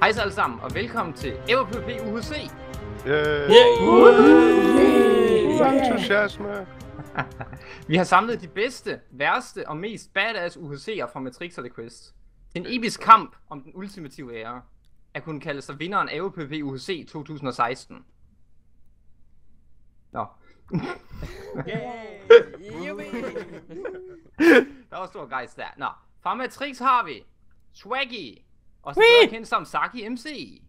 Hej så alle sammen, og velkommen til EverPP UHC. Yeah. Entusiasme. Vi har samlet de bedste, værste og mest badass UHC'er fra Matrix og The Quest. En episk kamp om den ultimative ære. At kunne kalde sig vinderen af EverPP UHC 2016. Nå. der var stor gejst der. Nå, fra Matrix har vi Swaggy, og så bedre kendt som Saki MC.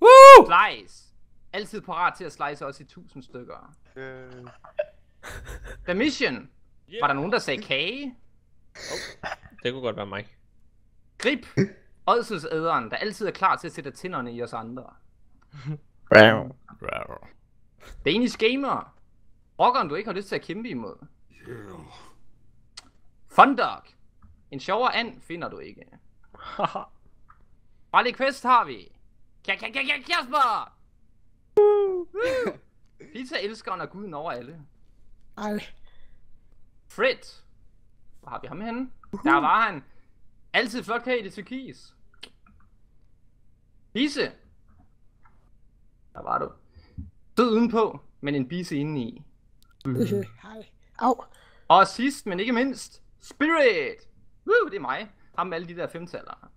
Woo! Slice. Altid parat til at slice os i tusind stykker. Yeah. The Mission. Var der nogen, der sagde kage? Det kunne godt være mig. Grip. Ådselsæderen, der altid er klar til at sætte tænderne i os andre. Danish Gamer. Rockeren, du ikke har lyst til at kæmpe imod. Fundog. En sjovere and finder du ikke. Rally Quest har vi. Kasper! Pizza elskeren og guden over alle. Ej. Fred. Hvor har vi ham henne? Der var han. Altid flot kage i det turkis. Bisse. Der var du. Sød udenpå, men en bisse indeni. Hej. Au. Og sidst, men ikke mindst, Spirit. Woo, det er mig. Ham med alle de der femtallere.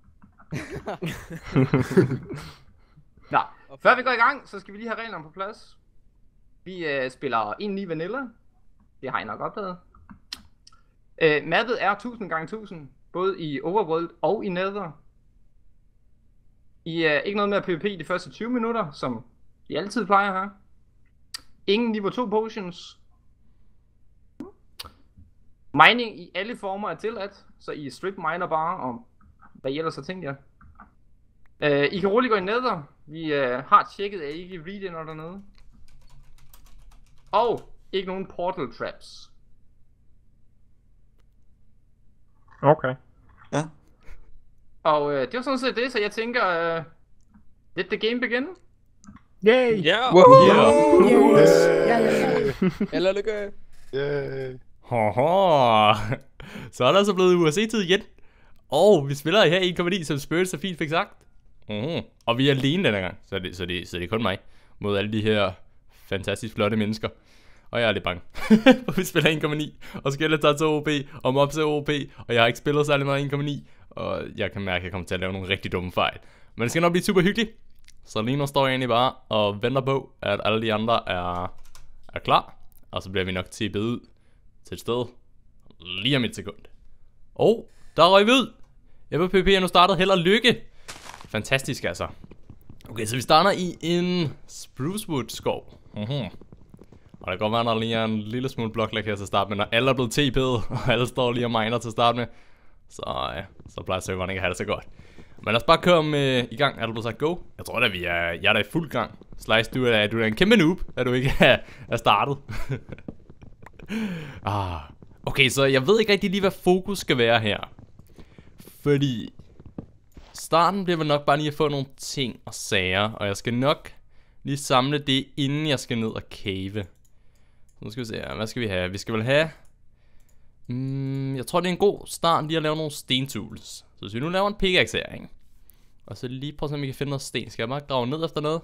Nå, før vi går i gang, så skal vi lige have reglerne på plads. Vi øh, spiller 1-9 Vanilla. Det har I nok opdaget. Øh, mappet er 1000 gange 1000 både i Overworld og i Nether. I er ikke noget med at PvP de første 20 minutter, som I altid plejer have. Ingen niveau 2 potions. Mining i alle former er tilladt, så I strip miner bare, og hvad I ellers har tænkt jer. Uh, I kan roligt gå i nether. Vi uh, har tjekket, at I ikke read in dernede. Og ikke nogen portal traps. Okay. Og uh, det var sådan set det, så jeg tænker, uh, let the game begin. Yay! Ja, Yes. Ja, ja, ja. held og lykke. Yeah. Hoho. Så er der så blevet USA-tid igen. Og vi spiller her 1,9, som Spurs så fint fik sagt. Mm. Og vi er alene denne gang, så det, så, det, så det er kun mig. Mod alle de her fantastisk flotte mennesker. Og jeg er lidt bange. For vi spiller 1,9. Og Skeletor til OP. Og Mobs er OP. Og jeg har ikke spillet særlig meget 1,9. Og jeg kan mærke, at jeg kommer til at lave nogle rigtig dumme fejl. Men det skal nok blive super hyggeligt. Så lige nu står jeg egentlig bare og venter på, at alle de andre er, er klar. Og så bliver vi nok tippet ud til et sted lige om et sekund. Og der røg vi ud. FPP er nu startet. Held og lykke. Fantastisk altså. Okay, så vi starter i en Sprucewood skov. Mm-hmm. Og det kan godt være, der lige er en lille smule bloklæg her til at starte med, når alle er blevet TP'et, og alle står lige og miner til at starte med. Så, ja, så plejer serveren ikke at have det så godt. Men lad os bare komme øh, i gang. Er du blevet sagt go? Jeg tror da, vi er, jeg er da i fuld gang. Slice, du er, du er en kæmpe noob, at du ikke er, er startet. ah. Okay, så jeg ved ikke rigtig lige, hvad fokus skal være her. Fordi starten bliver vel nok bare lige at få nogle ting og sager, og jeg skal nok lige samle det, inden jeg skal ned og cave. Så nu skal vi se hvad skal vi have? Vi skal vel have... Mm, jeg tror, det er en god start lige at lave nogle stentools. Så hvis vi nu laver en pickaxe her, ikke? Og så lige prøve at se, om vi kan finde noget sten. Skal jeg bare grave ned efter noget?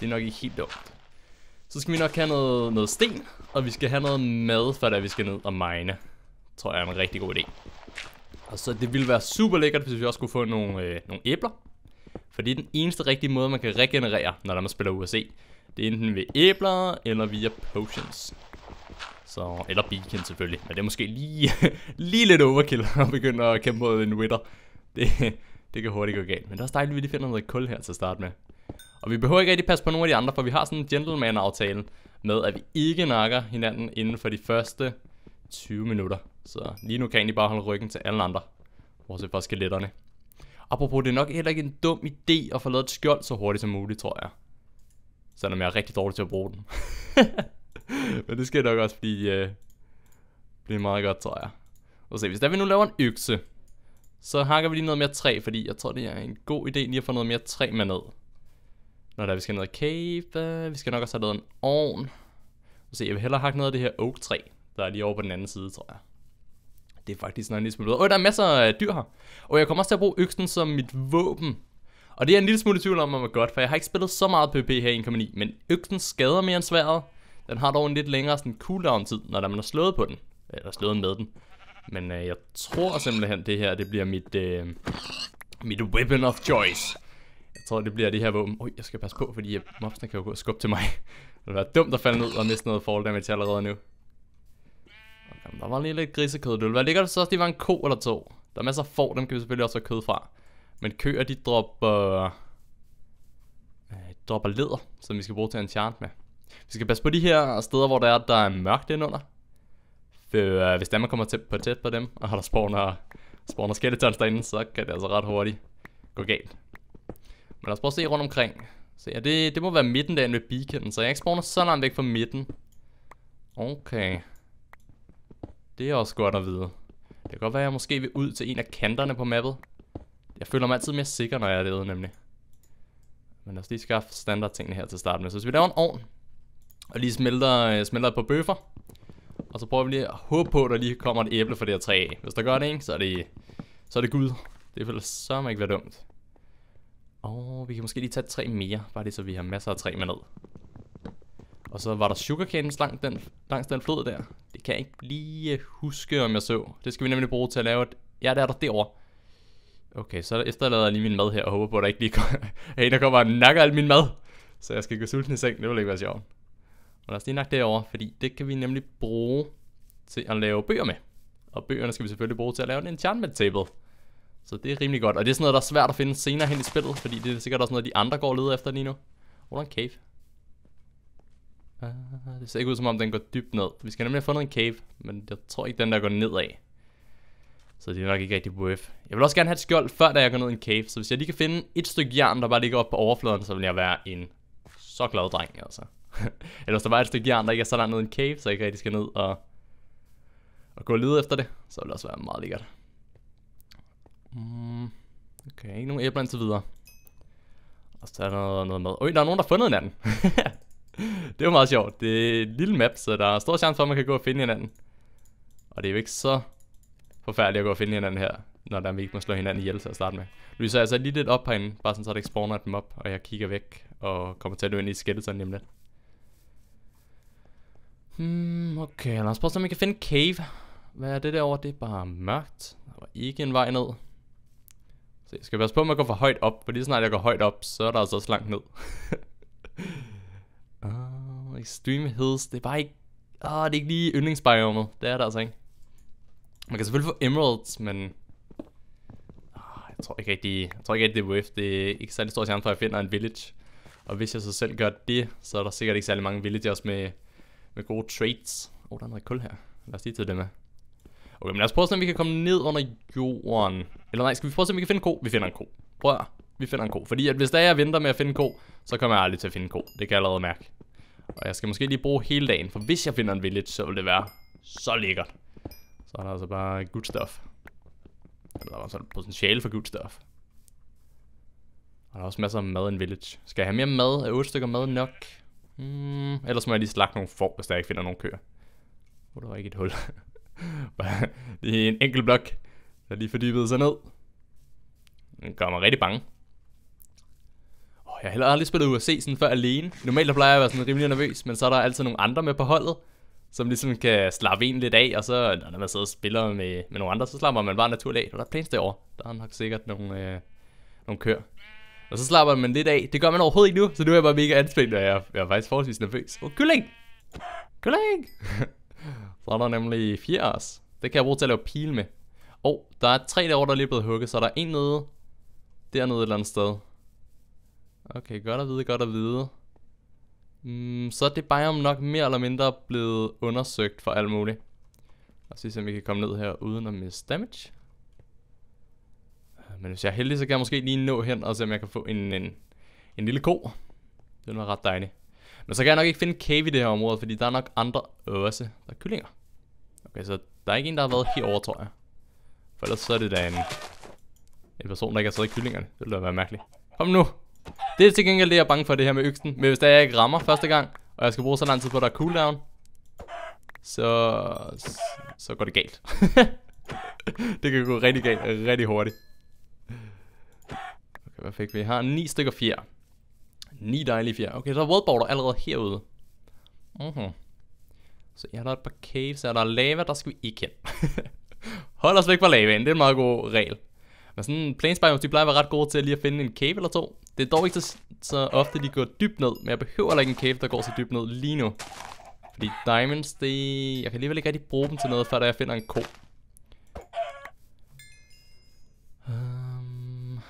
Det er nok ikke helt dumt. Så skal vi nok have noget, noget sten, og vi skal have noget mad, for at vi skal ned og mine. Tror jeg er en rigtig god idé. Og så det ville være super lækkert, hvis vi også kunne få nogle, øh, nogle æbler. For det er den eneste rigtige måde, man kan regenerere, når man spiller USC. Det er enten ved æbler, eller via potions. Så, eller beacon selvfølgelig. Men det er måske lige, lige lidt overkill at begynde at kæmpe mod en wither. Det, det kan hurtigt gå galt. Men det er også dejligt, at vi lige finder noget kul her til at starte med. Og vi behøver ikke rigtig passe på nogle af de andre, for vi har sådan en gentleman-aftale med, at vi ikke nakker hinanden inden for de første 20 minutter. Så lige nu kan jeg bare holde ryggen til alle andre. Bortset fra skeletterne. Apropos, det er nok heller ikke en dum idé at få lavet et skjold så hurtigt som muligt, tror jeg. Selvom jeg er rigtig dårlig til at bruge den. Men det skal nok også blive, øh, blive meget godt, tror jeg. Og se, hvis der vi nu laver en økse, så hakker vi lige noget mere træ, fordi jeg tror, det er en god idé lige at få noget mere træ med ned. Når der vi skal ned og cave, øh, vi skal nok også have lavet en ovn. Og se, jeg vil hellere hakke noget af det her oak træ, der er lige over på den anden side, tror jeg. Det er faktisk sådan en lille smule bedre. Åh, der er masser af dyr her. Og jeg kommer også til at bruge øksen som mit våben. Og det er en lille smule i tvivl om, om er godt, for jeg har ikke spillet så meget PvP her i 1.9, men øksen skader mere end sværet. Den har dog en lidt længere sådan cooldown-tid, når man har slået på den. Eller slået med den. Men øh, jeg tror simpelthen, det her det bliver mit, øh, mit weapon of choice. Jeg tror, det bliver det her våben. Oj, jeg skal passe på, fordi mobsene kan jo gå og skubbe til mig. det er være dumt at falde ned og miste noget fall damage allerede nu. Jamen, der var lige lidt grisekød. Det ville være lækkert, så også var en ko eller to. Der er masser af får, dem kan vi selvfølgelig også have kød fra. Men køer, de dropper... Øh, dropper leder, som vi skal bruge til enchant med. Vi skal passe på de her steder, hvor der er, der er mørkt indenunder. For, øh, hvis der man kommer tæt på tæt på dem, og der spawner, spawner skeletons derinde, så kan det altså ret hurtigt gå galt. Men lad os prøve at se rundt omkring. Se, ja, det, det må være midten derinde ved beaconen, så jeg ikke spawner så langt væk fra midten. Okay. Det er også godt at vide. Det kan godt være, at jeg måske vil ud til en af kanterne på mappet. Jeg føler mig altid mere sikker, når jeg er derude, nemlig. Men lad os lige skaffe standardtingene her til starten. Så hvis vi laver en ovn, og lige smelter, øh, smelter et par bøffer, og så prøver vi lige at håbe på, at der lige kommer et æble fra det her træ af. Hvis der gør det, ikke, så er det, så er det Gud. Det vil så ikke være dumt. Og vi kan måske lige tage tre mere, bare lige så vi har masser af træ med ned. Og så var der sugarcane langs den, langs den flod der. Det kan jeg ikke lige huske, om jeg så. Det skal vi nemlig bruge til at lave et... Ja, det er der derovre. Okay, så efterlader jeg lige min mad her og håber på, at der ikke lige kommer... en, der kommer og nakker al min mad. Så jeg skal gå sulten i seng. Det vil ikke være sjovt. Og lad os lige nakke derovre, fordi det kan vi nemlig bruge til at lave bøger med. Og bøgerne skal vi selvfølgelig bruge til at lave en enchantment table. Så det er rimelig godt. Og det er sådan noget, der er svært at finde senere hen i spillet, fordi det er sikkert også noget, de andre går og leder efter lige nu. Under en cave? Ah, det ser ikke ud som om, den går dybt ned. Vi skal nemlig have fundet en cave, men jeg tror ikke, den der går nedad. Så det er nok ikke rigtig worth. Jeg vil også gerne have et skjold, før da jeg går ned i en cave. Så hvis jeg lige kan finde et stykke jern, der bare ligger op på overfladen, så vil jeg være en så glad dreng, altså. Eller hvis der var et stykke jern, der ikke er så langt ned i en cave, så jeg ikke rigtig skal ned og, og gå og lede efter det, så vil det også være meget lækkert. Mm, okay, ikke nogen æbler indtil videre. Og så er der noget, noget med. Øj, der er nogen, der har fundet anden. det er meget sjovt. Det er en lille map, så der er stor chance for, at man kan gå og finde hinanden. Og det er jo ikke så forfærdeligt at gå og finde hinanden her, når der ikke må slå hinanden ihjel til at starte med. Nu lyser jeg altså lige lidt op herinde, bare sådan så det ikke spawner dem op, og jeg kigger væk og kommer til at løbe ind i skeleton lige om lidt. Hmm, okay, lad os prøve om vi kan finde cave. Hvad er det derovre? Det er bare mørkt. Der var ikke en vej ned. Så jeg skal passe på, at man går for højt op, for lige snart jeg går højt op, så er der altså også langt ned. uh, Extreme Hills, det er bare ikke... Åh, uh, det er ikke lige yndlingsbiomet. Det er det altså ikke. Man kan selvfølgelig få emeralds, men... Uh, jeg tror ikke rigtig... Jeg tror ikke rigtig, det er worth. Det er ikke særlig stor chance for, at jeg finder en village. Og hvis jeg så selv gør det, så er der sikkert ikke særlig mange villagers med, med gode traits. Åh, oh, der er noget kul her. Lad os lige tage det med. Okay, men lad os prøve at se, om vi kan komme ned under jorden. Eller nej, skal vi prøve at se, om vi kan finde en ko? Vi finder en ko. Prøv at vi finder en ko. Fordi at hvis der er jeg venter med at finde en ko, så kommer jeg aldrig til at finde en ko. Det kan jeg allerede mærke. Og jeg skal måske lige bruge hele dagen, for hvis jeg finder en village, så vil det være så lækkert. Så er der altså bare good stuff. Eller der er altså potentiale for good stuff. Og der er også masser af mad i en village. Skal jeg have mere mad? Er 8 stykker mad nok? Hmm, ellers må jeg lige slagte nogle får, hvis der ikke finder nogen køer. Hvor der var ikke et hul. det er en enkelt blok, der lige fordybet sig ned. Den gør mig rigtig bange. Jeg har heller aldrig spillet UFC sådan før alene. Normalt plejer jeg at være sådan rimelig nervøs, men så er der altid nogle andre med på holdet, som ligesom kan slappe en lidt af, og så når man sidder og spiller med, med nogle andre, så slapper man bare naturligt af. Og der er planes derovre. Der er nok sikkert nogle, øh, nogle køer. Og så slapper man lidt af. Det gør man overhovedet ikke nu, så nu er jeg bare mega anspændt, og jeg, jeg er faktisk forholdsvis nervøs. Åh, oh, kylling! Kylling! så er der nemlig fjers. Det kan jeg bruge til at lave pil med. Og oh, der er tre derovre, der er lige blevet hugget, så er der en nede dernede et eller andet sted. Okay, godt at vide, godt at vide. Mm, så er det biome nok mere eller mindre blevet undersøgt for alt muligt. Lad se, om vi kan komme ned her uden at miste damage. Øh, men hvis jeg er heldig, så kan jeg måske lige nå hen og se, om jeg kan få en, en, en lille ko. Det var ret dejligt. Men så kan jeg nok ikke finde cave i det her område, fordi der er nok andre også. Der er kyllinger. Okay, så der er ikke en, der har været herovre, tror jeg. For ellers så er det da en, en person, der ikke har siddet i kyllingerne. Det ville da være mærkeligt. Kom nu! Det er til gengæld det, jeg er bange for, det her med øksen. Men hvis der jeg ikke rammer første gang, og jeg skal bruge så lang tid på, at der er cooldown, så, så går det galt. det kan gå rigtig galt, rigtig hurtigt. Okay, hvad fik vi? Vi har ni stykker fjer. Ni dejlige fjer. Okay, så er worldboarder allerede herude. Mhm. Så ja, der er et par caves, er der er lava, der skal vi ikke hen. Hold os væk fra lavaen, det er en meget god regel. Men sådan planesbios, de plejer at være ret gode til lige at finde en cave eller to. Det er dog ikke så, så ofte, de går dybt ned, men jeg behøver heller ikke en cave, der går så dybt ned lige nu. Fordi diamonds, det... Jeg kan alligevel ikke rigtig bruge dem til noget, før jeg finder en ko. Um,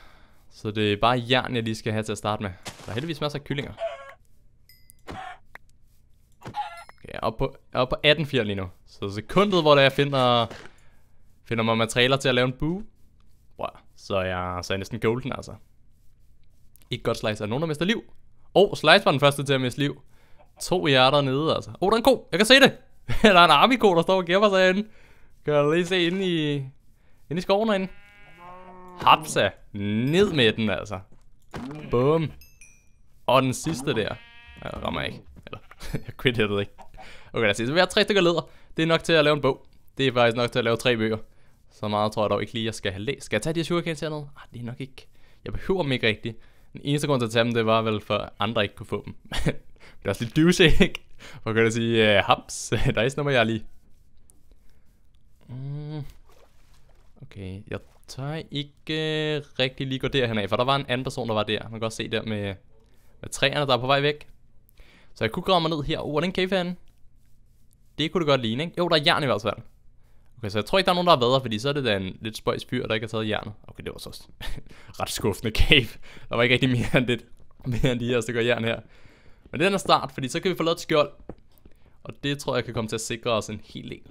så det er bare jern, jeg lige skal have til at starte med. Der er heldigvis masser af kyllinger. Okay, jeg er oppe på, jeg er oppe på 18 fjer lige nu. Så sekundet, hvor der jeg finder, finder mig materialer til at lave en bue, så, jeg, så er næsten golden altså. Ikke godt slice. Er nogen, der mister liv? Åh, oh, slice var den første til at miste liv. To hjerter nede, altså. Åh, oh, der er en ko. Jeg kan se det. der er en army der står og gemmer sig herinde. Kan jeg lige se inde i, inde i skoven herinde. Hapsa. Ned med den, altså. Bum. Og den sidste der. Jeg rammer ikke. Eller, jeg quit hittede ikke. Okay, lad os se. Så vi har tre stykker leder. Det er nok til at lave en bog. Det er faktisk nok til at lave tre bøger. Så meget tror jeg dog ikke lige, jeg skal have læst. Skal jeg tage de her sugarcanes hernede? Ah, det er nok ikke. Jeg behøver dem ikke rigtigt. Den eneste grund til at tage dem, det var vel for, andre ikke kunne få dem. det er også lidt dyvse, ikke? For kan jeg sige, uh, haps, der er nummer jeg lige. Mm. Okay, jeg tør ikke uh, rigtig lige gå derhen af, for der var en anden person, der var der. Man kan også se der med, med træerne, der er på vej væk. Så jeg kunne grave mig ned her over den cave herinde. Det kunne det godt ligne, ikke? Jo, der er jern i hvert fald. Okay, så jeg tror ikke, der er nogen, der har været der, fordi så er det da en lidt spøjs fyr, der ikke har taget jernet. Okay, det var så ret skuffende cave. Der var ikke rigtig mere end, det, mere end de her stykker jern her. Men det er en start, fordi så kan vi få lavet et skjold. Og det tror jeg kan komme til at sikre os en hel del.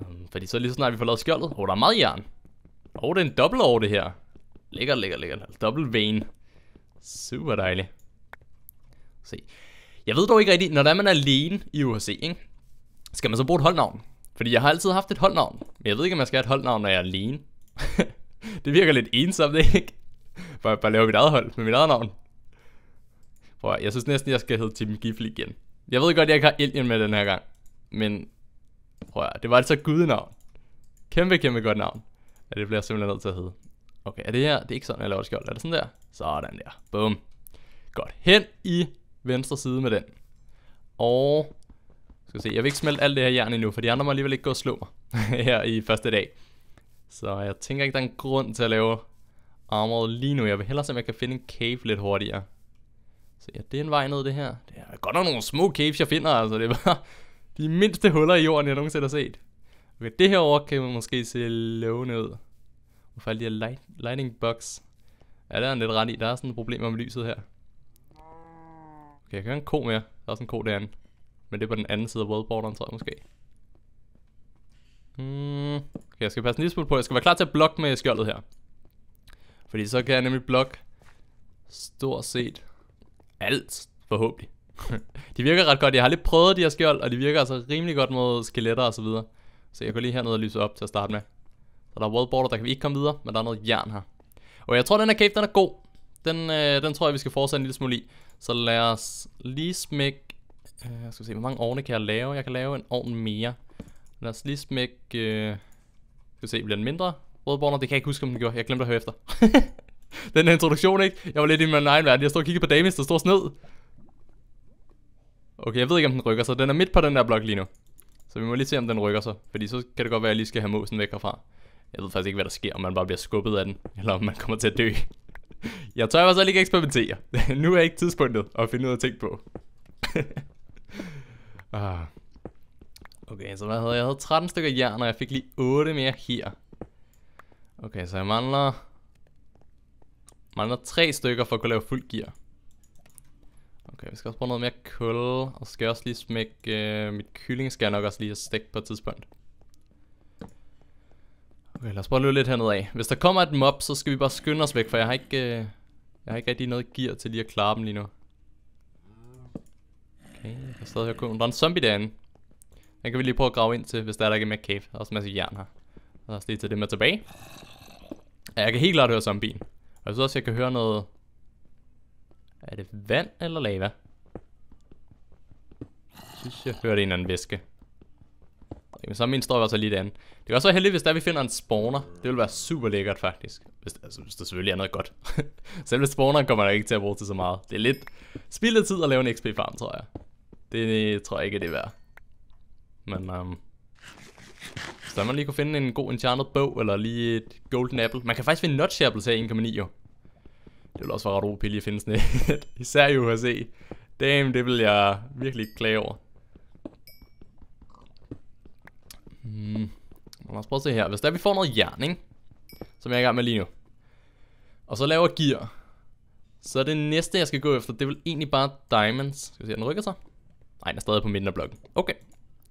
Um, fordi så lige så snart vi får lavet skjoldet. Åh, oh, der er meget jern. Åh, oh, det er en dobbelt over det her. Lækker, lækker, lækker. Altså, dobbelt vein. Super dejligt. Se. Jeg ved dog ikke rigtigt, når der er man er alene i UHC, ikke? Skal man så bruge et holdnavn? Fordi jeg har altid haft et holdnavn. Men jeg ved ikke, om jeg skal have et holdnavn, når jeg er alene. det virker lidt ensomt, ikke? Bare, bare laver mit eget hold med mit eget navn. Prøv, jeg synes næsten, jeg skal hedde Tim Gifle igen. Jeg ved godt, jeg ikke har alien med den her gang. Men prøv det var altså gudenavn. Kæmpe, kæmpe godt navn. Ja, det bliver jeg simpelthen nødt til at hedde. Okay, er det her? Det er ikke sådan, jeg laver et skjold. Er det sådan der? Sådan der. Bum. Godt. Hen i venstre side med den. Og skal se, jeg vil ikke smelte alt det her jern endnu, for de andre må alligevel ikke gå og slå mig her i første dag. Så jeg tænker ikke, der er en grund til at lave armoret lige nu. Jeg vil hellere se, om jeg kan finde en cave lidt hurtigere. Så ja, det er en vej ned det her. Det er godt nok nogle små caves, jeg finder, altså. Det er bare de mindste huller i jorden, jeg nogensinde har set. Okay, det her over kan man måske se lovende ud. Hvorfor alle de her light, lightning bugs? Ja, der er en lidt ret i. Der er sådan et problem med lyset her. Okay, jeg kan høre en ko mere. Der er også en ko derinde. Men det er på den anden side af worldborderen, tror jeg måske. Mm, okay, jeg skal passe en lille smule på. Jeg skal være klar til at blokke med skjoldet her. Fordi så kan jeg nemlig blokke stort set alt, forhåbentlig. de virker ret godt. Jeg har lidt prøvet de her skjold, og de virker altså rimelig godt mod skeletter og så videre. Så jeg går lige herned og lyser op til at starte med. Så der er worldborder, der kan vi ikke komme videre, men der er noget jern her. Og jeg tror, den her cave, den er god. Den, øh, den tror jeg, vi skal fortsætte en lille smule i. Så lad os lige smække Øh, jeg skal se, hvor mange ovne kan jeg lave? Jeg kan lave en ovn mere. Lad os lige smække... Øh, skal se, bliver den mindre? Rødborner, det kan jeg ikke huske, om den gjorde. Jeg glemte at høre efter. den her introduktion, ikke? Jeg var lidt i min egen verden. Jeg stod og kiggede på Damis, der stod sned. Okay, jeg ved ikke, om den rykker sig. Den er midt på den der blok lige nu. Så vi må lige se, om den rykker sig. Fordi så kan det godt være, at jeg lige skal have måsen væk herfra. Jeg ved faktisk ikke, hvad der sker, om man bare bliver skubbet af den. Eller om man kommer til at dø. jeg tør i hvert fald ikke eksperimentere. nu er ikke tidspunktet at finde ud af ting på. Ah. Okay, så hvad havde jeg? Jeg havde 13 stykker jern, og jeg fik lige 8 mere her. Okay, så jeg mangler... Mangler 3 stykker for at kunne lave fuld gear. Okay, vi skal også bruge noget mere kul, og skal også lige smække... Øh, mit kylling skal jeg nok også lige have stegt på et tidspunkt. Okay, lad os prøve at løbe lidt hernede af. Hvis der kommer et mob, så skal vi bare skynde os væk, for jeg har ikke... Øh, jeg har ikke rigtig noget gear til lige at klare dem lige nu. Okay, jeg kan stadig høre kun. Der er en zombie derinde. Den kan vi lige prøve at grave ind til, hvis der er der ikke er med cave. Der er også en masse jern her. Lad os lige tage det med tilbage. Ja, jeg kan helt klart høre zombien. Og jeg synes også, jeg kan høre noget... Er det vand eller lava? Jeg synes, jeg hørte en eller anden væske. Jamen, så er min står altså lige derinde. Det kan også være heldigt, hvis der vi finder en spawner. Det vil være super lækkert faktisk. Hvis, altså, hvis der selvfølgelig er noget godt. Selve spawneren kommer der ikke til at bruge til så meget. Det er lidt spildet tid at lave en XP farm, tror jeg. Det tror jeg ikke, det er værd. Men um, så man lige kunne finde en god enchanted bog, eller lige et golden apple. Man kan faktisk finde notch apples her i 1,9 jo. Det vil også være ret OP lige at finde sådan et. Især i UHC. Damn, det vil jeg virkelig ikke klage over. Hmm. Lad os prøve at se her. Hvis der vi får noget jern, ikke? Som jeg er i gang med lige nu. Og så laver gear. Så det næste, jeg skal gå efter, det vil egentlig bare diamonds. Skal vi se, den rykker sig? Nej, den er stadig på midten af blokken. Okay.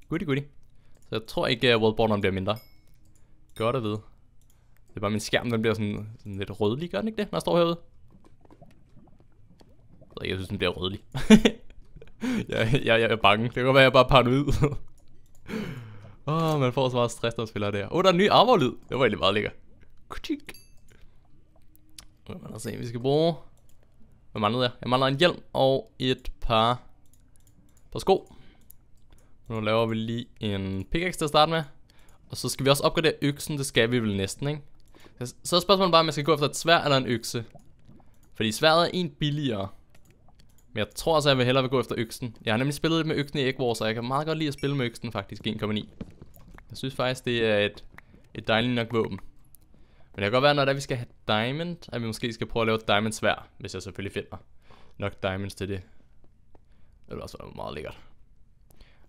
Goodie, goodie. Så jeg tror ikke, at worldborderen bliver mindre. Godt at vide. Det er bare min skærm, den bliver sådan, sådan lidt rødlig, gør den ikke det, når jeg står herude? Jeg synes, den bliver rødlig. jeg, jeg, jeg er bange. Det kan godt være, jeg jeg bare paranoid. Åh, oh, man får så meget stress, når man spiller der. Åh, oh, der er en ny armorlyd. Det var egentlig meget lækker. Kuchik. Lad os se, vi skal bruge... Hvad mangler jeg? Jeg mangler en hjelm og et par par sko. Nu laver vi lige en pickaxe til at starte med. Og så skal vi også opgradere øksen, det skal vi vel næsten, ikke? Så er spørgsmålet bare, om jeg skal gå efter et svær eller en økse. Fordi sværet er en billigere. Men jeg tror så, jeg vil hellere vil gå efter øksen. Jeg har nemlig spillet lidt med øksen i Egg Wars, og jeg kan meget godt lide at spille med øksen faktisk 1,9. Jeg synes faktisk, det er et, et dejligt nok våben. Men det kan godt være, når der vi skal have diamond, at vi måske skal prøve at lave et diamond svær, hvis jeg selvfølgelig finder nok diamonds til det. Det så er være meget lækkert.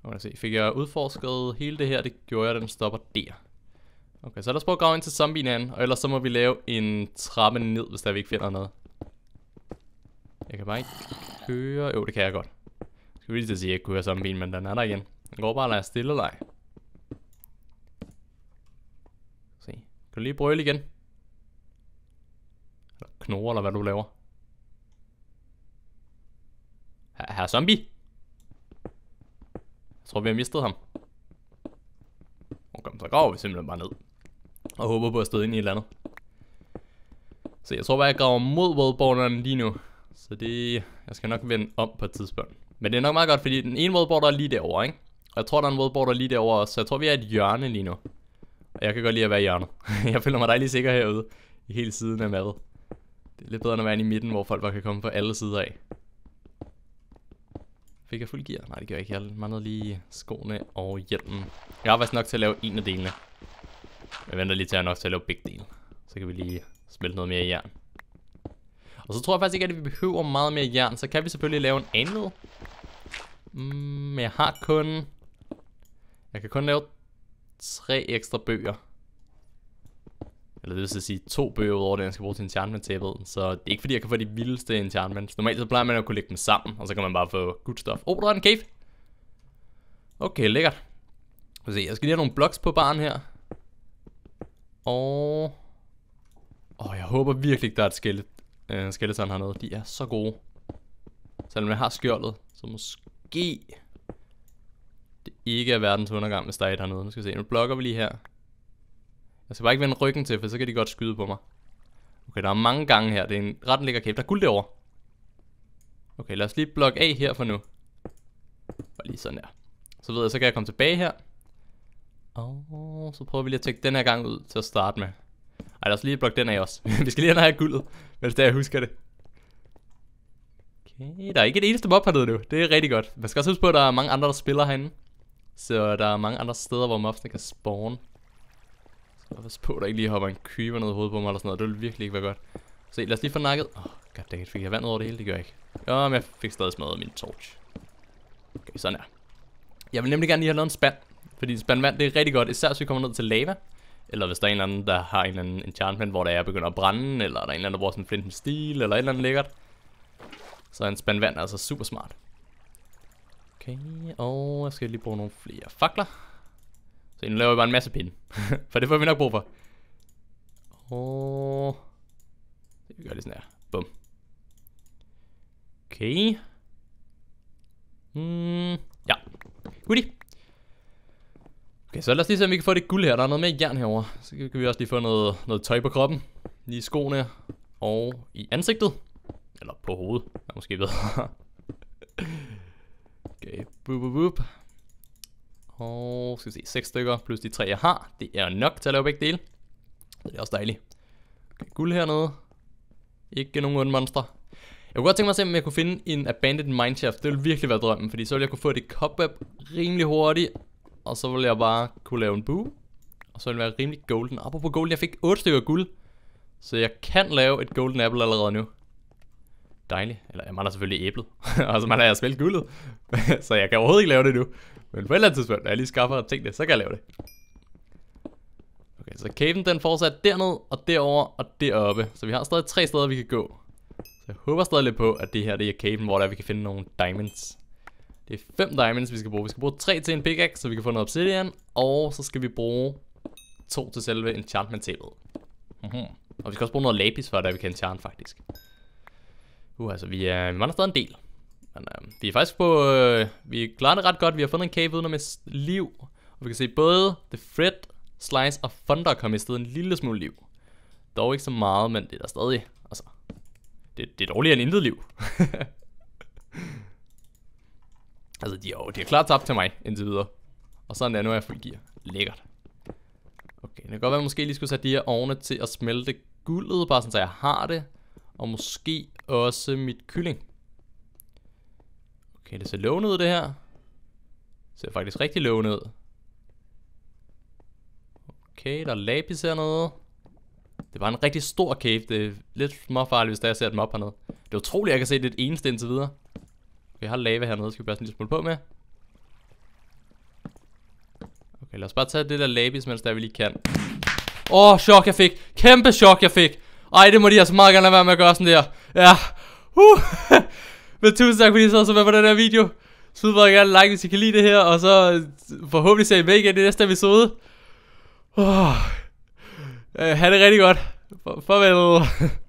Nu se, fik jeg udforsket hele det her, det gjorde jeg, den stopper der. Okay, så lad os prøve at grave ind til zombien an, og ellers så må vi lave en trappe ned, hvis der vi ikke finder noget. Jeg kan bare ikke køre... Jo, det kan jeg godt. Skal skal lige til at sige, at jeg ikke kunne høre zombien, men den er der igen. Den går bare og lader stille leg. Se. Kan du lige brøle igen? Eller knore, eller hvad du laver. Her, zombie. Jeg tror, vi har mistet ham. Okay, så graver vi simpelthen bare ned. Og håber på at støde ind i et eller andet. Så jeg tror bare, jeg graver mod worldborderen lige nu. Så det... Jeg skal nok vende om på et tidspunkt. Men det er nok meget godt, fordi den ene worldborder er lige derovre, ikke? Og jeg tror, der er en worldborder lige derovre også. Så jeg tror, vi er et hjørne lige nu. Og jeg kan godt lide at være i hjørnet. jeg føler mig dejligt sikker herude. I hele siden af madet. Det er lidt bedre end at være i midten, hvor folk bare kan komme på alle sider af. Fik jeg fuld gear? Nej, det gør jeg ikke. Jeg manglede lige skoene og hjelmen. Jeg har faktisk nok til at lave en af delene. Jeg venter lige til at nok til at lave begge dele. Så kan vi lige smelte noget mere jern. Og så tror jeg faktisk ikke, at vi behøver meget mere jern. Så kan vi selvfølgelig lave en anved. Mm, men jeg har kun... Jeg kan kun lave tre ekstra bøger. Eller det vil sige to bøger over det, jeg skal bruge til enchantment table. Så det er ikke fordi, jeg kan få de vildeste enchantments. Normalt så plejer man at kunne lægge dem sammen, og så kan man bare få good stuff. Oh, der er en cave. Okay, lækkert. Se, jeg skal lige have nogle blocks på baren her. Og... Åh, oh, jeg håber virkelig ikke, der er et skelet, øh, skeleton hernede. De er så gode. Selvom jeg har skjoldet, så måske det ikke er verdens undergang, hvis der er et hernede. Nu skal vi se, nu blokker vi lige her. Jeg skal bare ikke vende ryggen til, for så kan de godt skyde på mig. Okay, der er mange gange her. Det er en ret lækker kæft. Der er guld derovre. Okay, lad os lige blokke af her for nu. Bare lige sådan der. Så ved jeg, så kan jeg komme tilbage her. Og så prøver vi lige at tjekke den her gang ud til at starte med. Ej, lad os lige blokke den af også. vi skal lige have guldet, hvis det er, jeg husker det. Okay, der er ikke et eneste mob hernede nu. Det er rigtig godt. Man skal også huske på, at der er mange andre, der spiller herinde. Så der er mange andre steder, hvor mobsene kan spawn. Og jeg på, der ikke lige hopper en creeper ned i hovedet på mig eller sådan noget. Det ville virkelig ikke være godt. Se, lad os lige få nakket. Åh, oh, goddammit, fik jeg vand over det hele? Det gør jeg ikke. Jo, men jeg fik stadig smadret min torch. Okay, sådan her. Jeg vil nemlig gerne lige have lavet en spand. Fordi en spand vand, det er rigtig godt, især hvis vi kommer ned til lava. Eller hvis der er en eller anden, der har en eller anden enchantment, hvor der er begynder at brænde, eller der er en eller anden, der bruger sådan en flint stil, eller et eller andet lækkert. Så en spand vand er altså super smart. Okay, og jeg skal lige bruge nogle flere fakler. Så nu laver vi bare en masse pinde. for det får vi nok brug for. Og... Vi gør det sådan her. Bum. Okay. Mm, ja. Goodie. Okay, så lad os lige se, om vi kan få det guld her. Der er noget med jern herover. Så kan vi også lige få noget, noget tøj på kroppen. Lige i skoene. Og i ansigtet. Eller på hovedet. Jeg måske ved. okay, boop, boop, boop. Og skal vi se, 6 stykker plus de 3, jeg har. Det er nok til at lave begge dele. Så det er også dejligt. Okay, guld hernede. Ikke nogen onde monster. Jeg kunne godt tænke mig at se, om jeg kunne finde en Abandoned Mineshaft. Det ville virkelig være drømmen, fordi så ville jeg kunne få det cobweb rimelig hurtigt. Og så ville jeg bare kunne lave en bue. Og så ville det være rimelig golden. Apropos golden, jeg fik 8 stykker guld. Så jeg kan lave et golden apple allerede nu. Dejligt. Eller jeg mangler selvfølgelig æblet. og så mangler jeg spillet guldet. så jeg kan overhovedet ikke lave det nu. Men på et eller andet tidspunkt, når jeg lige skaffer tingene, så kan jeg lave det. Okay, så caven den fortsat derned, og derover og deroppe. Så vi har stadig tre steder, vi kan gå. Så jeg håber stadig lidt på, at det her det er caven, hvor der vi kan finde nogle diamonds. Det er fem diamonds, vi skal bruge. Vi skal bruge tre til en pickaxe, så vi kan få noget obsidian. Og så skal vi bruge to til selve enchantment tablet. Mm-hmm. Og vi skal også bruge noget lapis for, at vi kan enchant faktisk. Uh, altså vi, er, vi mangler stadig en del. Men øh, vi er faktisk på, øh, vi klarer det ret godt. Vi har fundet en cave uden med liv. Og vi kan se både The Fred, Slice og Thunder komme i stedet en lille smule liv. Dog ikke så meget, men det er der stadig, altså, det, det er dårligere end intet liv. altså, de er, de er klart tabt til mig indtil videre. Og sådan er nu er jeg fuld gear. Lækkert. Okay, det kan godt være, at jeg måske lige skulle sætte de her ovne til at smelte guldet, bare sådan, så jeg har det. Og måske også mit kylling. Okay, det ser lovende ud det her. Det ser faktisk rigtig lovende ud. Okay, der er lapis hernede. Det var en rigtig stor cave. Det er lidt småfarligt, hvis der jeg ser dem op hernede. Det er utroligt, at jeg kan se det eneste indtil videre. Okay, jeg har lava hernede. Skal vi bare sådan lige smule på med. Okay, lad os bare tage det der lapis, mens der vi lige kan. Åh, oh, chok jeg fik. Kæmpe chok jeg fik. Ej, det må de altså meget gerne lade være med at gøre sådan der. Ja. Uh. Men tusind tak fordi I sad så med på den her video. Smid bare gerne like, hvis I kan lide det her. Og så øh, forhåbentlig ser I med igen i næste episode. Oh. Uh, øh, ha' det rigtig godt. Farvel.